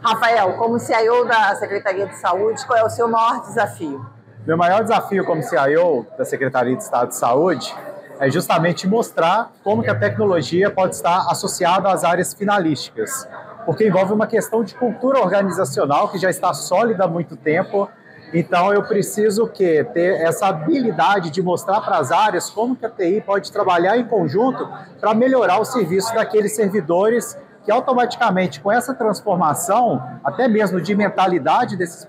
Rafael, como CIO da Secretaria de Saúde, qual é o seu maior desafio? Meu maior desafio como CIO da Secretaria de Estado de Saúde é justamente mostrar como que a tecnologia pode estar associada às áreas finalísticas, porque envolve uma questão de cultura organizacional que já está sólida há muito tempo. Então eu preciso que ter essa habilidade de mostrar para as áreas como que a TI pode trabalhar em conjunto para melhorar o serviço daqueles servidores que automaticamente com essa transformação, até mesmo de mentalidade desses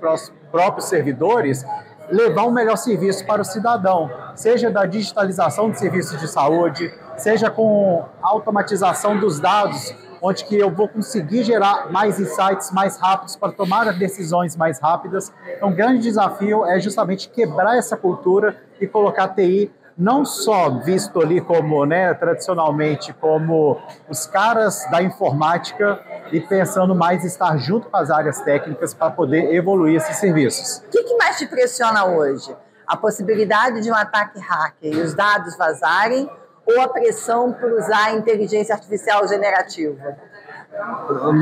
próprios servidores, levar um melhor serviço para o cidadão, seja da digitalização de serviços de saúde, seja com automatização dos dados, onde que eu vou conseguir gerar mais insights mais rápidos para tomar decisões mais rápidas. Então, o grande desafio é justamente quebrar essa cultura e colocar a TI não só visto ali como, né, tradicionalmente, como os caras da informática e pensando mais em estar junto com as áreas técnicas para poder evoluir esses serviços. O que, que mais te pressiona hoje? A possibilidade de um ataque hacker e os dados vazarem ou a pressão por usar a inteligência artificial generativa?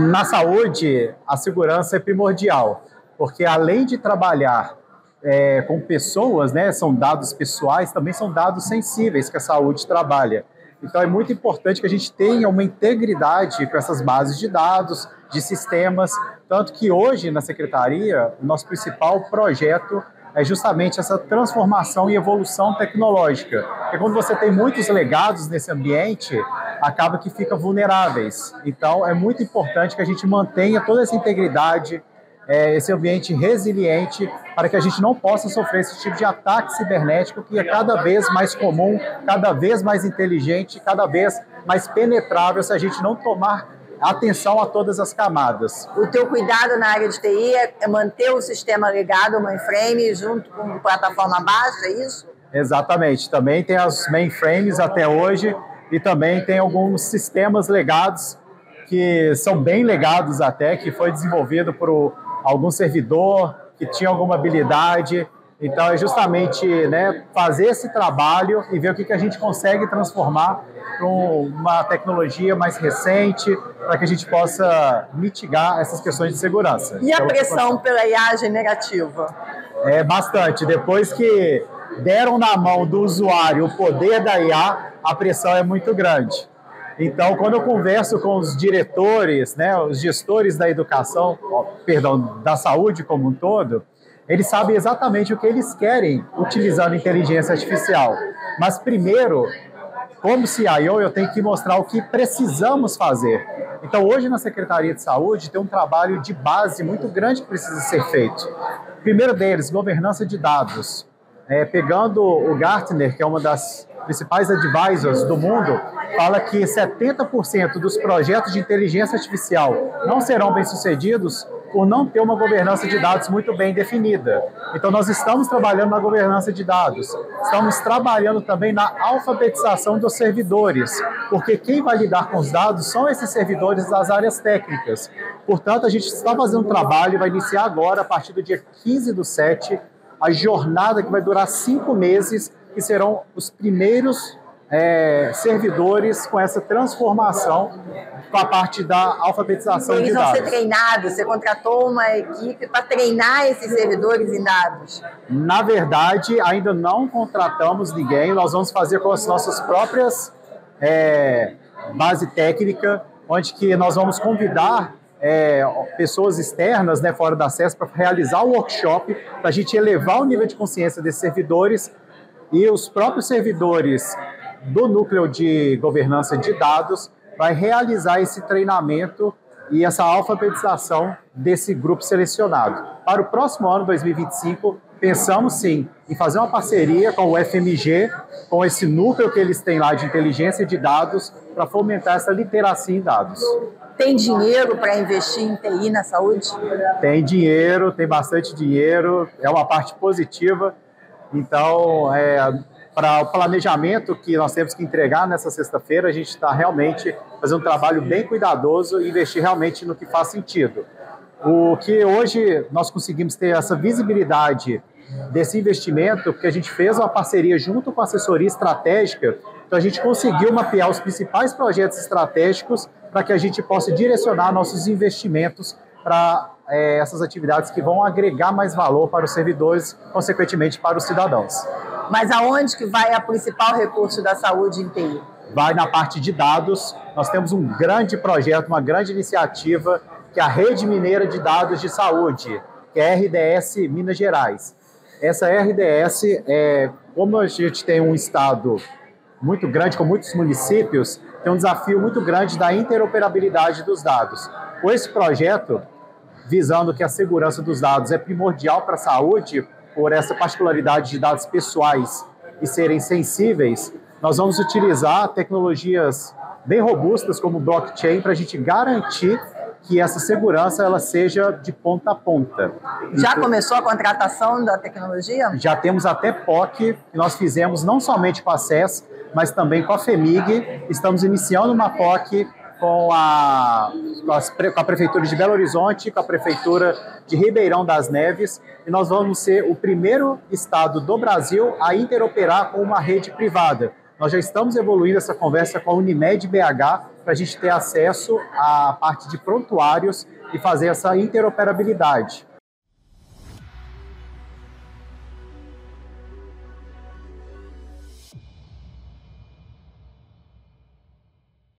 Na saúde, a segurança é primordial, porque além de trabalhar é, com pessoas, né, são dados pessoais, também são dados sensíveis que a saúde trabalha. Então é muito importante que a gente tenha uma integridade com essas bases de dados, de sistemas, tanto que hoje na secretaria o nosso principal projeto é justamente essa transformação e evolução tecnológica. Porque quando você tem muitos legados nesse ambiente, acaba que fica vulneráveis. Então é muito importante que a gente mantenha toda essa integridade, é, esse ambiente resiliente para que a gente não possa sofrer esse tipo de ataque cibernético que é cada vez mais comum, cada vez mais inteligente, cada vez mais penetrável se a gente não tomar atenção a todas as camadas. O teu cuidado na área de TI é manter o sistema ligado, o mainframe, junto com a plataforma baixa, é isso? Exatamente. Também tem as mainframes até hoje e também tem alguns sistemas legados que são bem legados até, que foi desenvolvido por algum servidor que tinha alguma habilidade. Então, é justamente né, fazer esse trabalho e ver o que, que a gente consegue transformar para uma tecnologia mais recente, para que a gente possa mitigar essas questões de segurança. E a então, pressão pela IA generativa? É bastante. Depois que deram na mão do usuário o poder da IA, a pressão é muito grande. Então, quando eu converso com os diretores, né, os gestores da educação, perdão, da saúde como um todo, eles sabem exatamente o que eles querem utilizando inteligência artificial. Mas primeiro, como CIO, eu tenho que mostrar o que precisamos fazer. Então, hoje na Secretaria de Saúde tem um trabalho de base muito grande que precisa ser feito. primeiro deles, governança de dados. É, pegando o Gartner, que é uma das principais advisors do mundo, fala que 70% dos projetos de inteligência artificial não serão bem-sucedidos por não ter uma governança de dados muito bem definida. Então, nós estamos trabalhando na governança de dados, estamos trabalhando também na alfabetização dos servidores, porque quem vai lidar com os dados são esses servidores das áreas técnicas. Portanto, a gente está fazendo um trabalho, vai iniciar agora, a partir do dia 15 do 7, a jornada que vai durar cinco meses, que serão os primeiros é, servidores com essa transformação com a parte da alfabetização Eles de dados. Eles vão ser treinados, você contratou uma equipe para treinar esses servidores em dados? Na verdade, ainda não contratamos ninguém, nós vamos fazer com as nossas próprias é, base técnica, onde que nós vamos convidar é, pessoas externas, né, fora da acesso, para realizar o workshop, para a gente elevar o nível de consciência desses servidores e os próprios servidores do núcleo de governança de dados vai realizar esse treinamento e essa alfabetização desse grupo selecionado. Para o próximo ano, 2025, pensamos sim em fazer uma parceria com o FMG, com esse núcleo que eles têm lá de inteligência de dados, para fomentar essa literacia em dados. Tem dinheiro para investir em TI na saúde? Tem dinheiro, tem bastante dinheiro, é uma parte positiva. Então, é, para o planejamento que nós temos que entregar nessa sexta-feira, a gente está realmente fazendo um trabalho bem cuidadoso e investir realmente no que faz sentido. O que hoje nós conseguimos ter essa visibilidade desse investimento, porque a gente fez uma parceria junto com a assessoria estratégica, então a gente conseguiu mapear os principais projetos estratégicos para que a gente possa direcionar nossos investimentos para é, essas atividades que vão agregar mais valor para os servidores, consequentemente para os cidadãos. Mas aonde que vai a principal recurso da saúde em TI? Vai na parte de dados. Nós temos um grande projeto, uma grande iniciativa, que é a Rede Mineira de Dados de Saúde, que é a RDS Minas Gerais. Essa RDS, é, como a gente tem um estado muito grande, com muitos municípios, tem um desafio muito grande da interoperabilidade dos dados. Com esse projeto, visando que a segurança dos dados é primordial para a saúde, por essa particularidade de dados pessoais e serem sensíveis, nós vamos utilizar tecnologias bem robustas como blockchain para a gente garantir que essa segurança ela seja de ponta a ponta. Já então, começou a contratação da tecnologia? Já temos até POC, que nós fizemos não somente com a SES, mas também com a FEMIG. Estamos iniciando uma POC com a, com, as, com a Prefeitura de Belo Horizonte, com a Prefeitura de Ribeirão das Neves, e nós vamos ser o primeiro estado do Brasil a interoperar com uma rede privada. Nós já estamos evoluindo essa conversa com a Unimed BH para a gente ter acesso à parte de prontuários e fazer essa interoperabilidade.